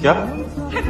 क्या? फिर